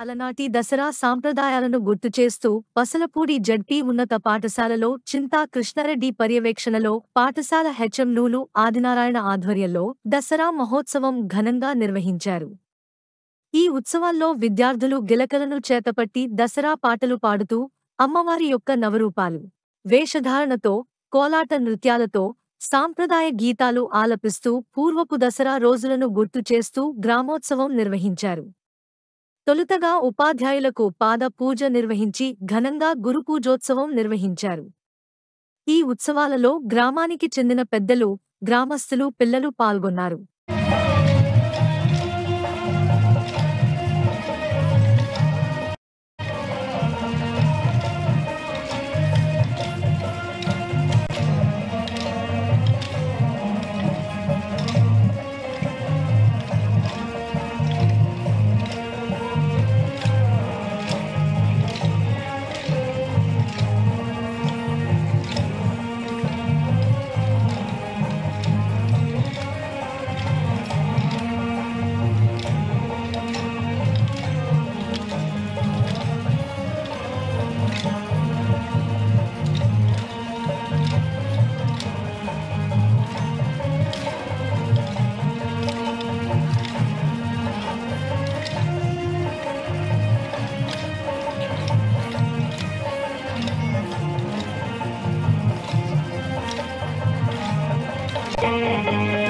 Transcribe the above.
అలనాటి దసరా సాంప్రదాయాలను గుర్తు చేస్తూ పసలపూడి జడ్పీ ఉన్నత పాఠశాలలో చింతా కృష్ణారెడ్డి పర్యవేక్షణలో పాఠశాల హెచ్ఎం నూలు ఆదినారాయణ ఆధ్వర్యంలో దసరా మహోత్సవం ఘనంగా నిర్వహించారు. ఈ ఉత్సవాల్లో విద్యార్థులు గిలకలను చేతపట్టి దసరా పాటలు పాడుతూ అమ్మవారి యొక్క నవరూపాలు వేషధారణతో కోలాట నృత్యాలతో సాంప్రదాయ గీతాలు ఆలపిస్తూ పూర్వపు దసరా రోజులను గుర్తు చేస్తూ గ్రామోత్సవం నిర్వహించారు. తొలుతగా ఉపాధ్యాయులకు పాద పూజ నిర్వహించి ఘనంగా గురుపూజోత్సవం నిర్వహించారు. ఈ ఉత్సవాలలో గ్రామానికి చెందిన పెద్దలు గ్రామస్తులు పిల్లలు పాల్గొన్నారు. Música